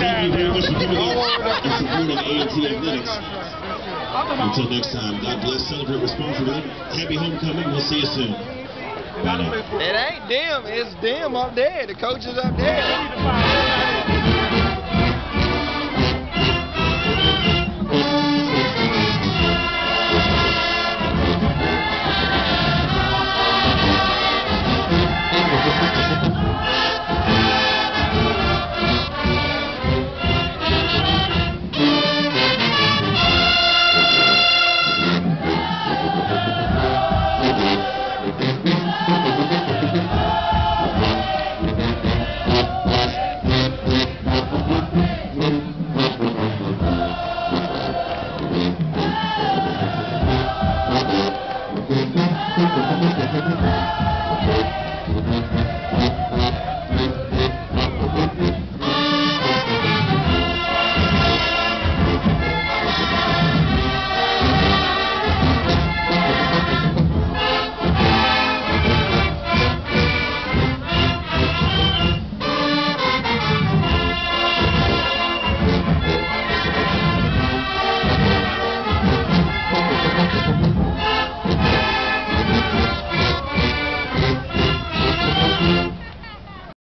And supporting A&T Athletics. Until next time, God bless, celebrate responsibly. Happy homecoming. We'll see you soon. Bye now. It ain't them. It's them up there. The coaches up there. Thank you.